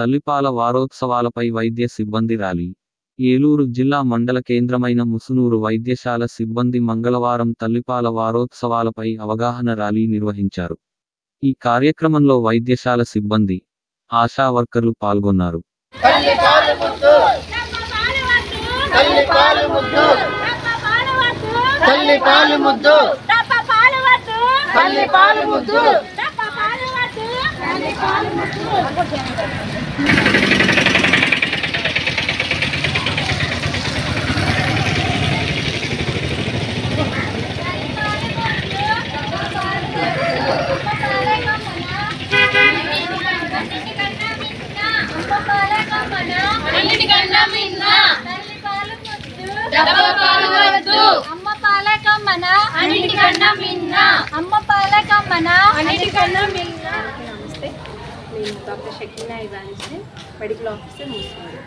తల్లిపాల వారోత్సవాలపై వైద్య సిబ్బంది ర్యాలీ. ఏలూరు జిల్లా మండల కేంద్రమైన ముసునూరు వైద్యశాల సిబ్బంది మంగళవారం తల్లిపాల వారోత్సవాలపై అవగాహన ర్యాలీ నిర్వహించారు. ఈ కార్యక్రమంలో వైద్యశాల సిబ్బంది ఆశా వర్కర్లు పాల్గొన్నారు. తల్లి పాలు ముద్దు! అమ్మ పాలకమ్మన అన్నిటికన్నా మిన్న. అమ్మ పాలకమ్మన అన్నిటికన్నా మిన్న నమస్తే నేను డాక్టర్ షకీనా ఇవాన్స్ని మెడికల్ ఆఫీసర్ మూసుకున్నాను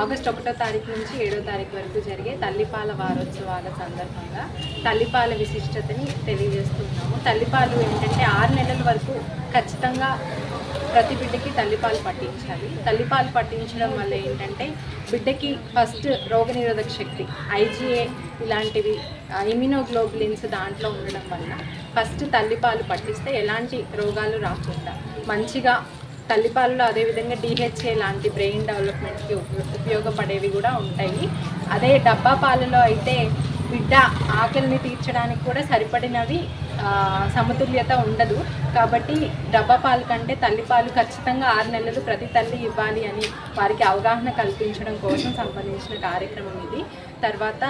ఆగస్ట్ ఒకటో తారీఖు నుంచి ఏడో తారీఖు వరకు జరిగే తల్లిపాల వారోత్సవాల సందర్భంగా తల్లిపాల విశిష్టతని తెలియజేస్తున్నాము. తల్లిపాలు ఏంటంటే ఆరు నెలల వరకు ఖచ్చితంగా ప్రతి బిడ్డకి తల్లిపాలు పట్టించాలి. తల్లిపాలు పట్టించడం వల్ల ఏంటంటే బిడ్డకి ఫస్ట్ రోగనిరోధక శక్తి ఐజీఏ ఇలాంటివి ఇమ్యూనోగ్లోబులిన్స్ దాంట్లో ఉండడం వల్ల ఫస్ట్ తల్లిపాలు పట్టిస్తే ఎలాంటి రోగాలు రాకుండా మంచిగా తల్లిపాలలో అదేవిధంగా డిహెచ్ఏ లాంటి బ్రెయిన్ డెవలప్మెంట్కి ఉపయోగపడేవి కూడా ఉంటాయి. అదే డబ్బా పాలలో అయితే బిడ్డ ఆకలిని తీర్చడానికి కూడా సరిపడినవి సమతుల్యత ఉండదు. కాబట్టి డబ్బా పాలు కంటే తల్లిపాలు ఖచ్చితంగా ఆరు నెలలు ప్రతి తల్లి ఇవ్వాలి అని వారికి అవగాహన కల్పించడం కోసం సంబంధించిన కార్యక్రమం ఇది. తర్వాత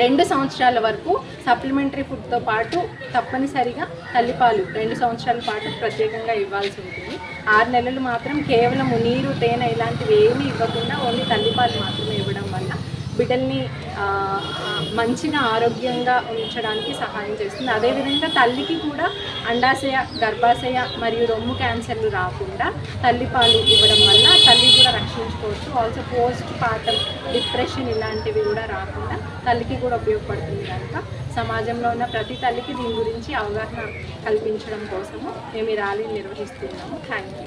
రెండు సంవత్సరాల వరకు సప్లిమెంటరీ ఫుడ్తో పాటు తప్పనిసరిగా తల్లిపాలు రెండు సంవత్సరాల పాటు ప్రత్యేకంగా ఇవ్వాల్సి ఉంటుంది. ఆరు నెలలు మాత్రం కేవలం నీరు తేనె ఇలాంటివి ఏమీ ఇవ్వకుండా ఓన్లీ తల్లిపాలు మాత్రమే ఇవ్వడం వల్ల బిడ్డల్ని మంచిగా ఆరోగ్యంగా ఉంచడానికి సహాయం చేస్తుంది. అదేవిధంగా తల్లికి కూడా అండాశయ గర్భాశయ మరియు రొమ్ము క్యాన్సర్లు రాకుండా తల్లిపాలు ఇవ్వడం వల్ల తల్లి కూడా రక్షించుకోవచ్చు. ఆల్సో పోస్ట్ పాఠం డిప్రెషన్ ఇలాంటివి కూడా రాకుండా తల్లికి కూడా ఉపయోగపడుతుంది కనుక సమాజంలో ఉన్న ప్రతి తల్లికి దీని గురించి అవగాహన కల్పించడం కోసము మేము ఈ ర్యాలీ నిర్వహిస్తున్నాము. థ్యాంక్ యూ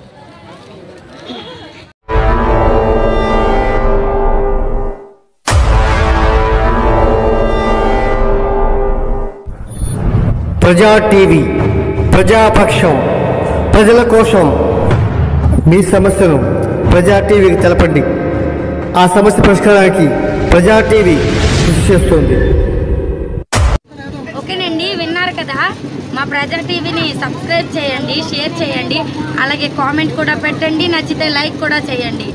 ప్రజా టీవీ ప్రజాపక్షం ప్రజల కోసం మీ సమస్యను ప్రజా టీవీకి తెలపండి. ఆ సమస్య పరిష్కారానికి ప్రజా టీవీ కృషి చేస్తుంది. ఓకేనండి విన్నారు కదా? మా ప్రజా టీవీని సబ్స్క్రైబ్ చేయండి షేర్ చేయండి అలాగే కామెంట్ కూడా పెట్టండి నచ్చితే లైక్ కూడా చేయండి.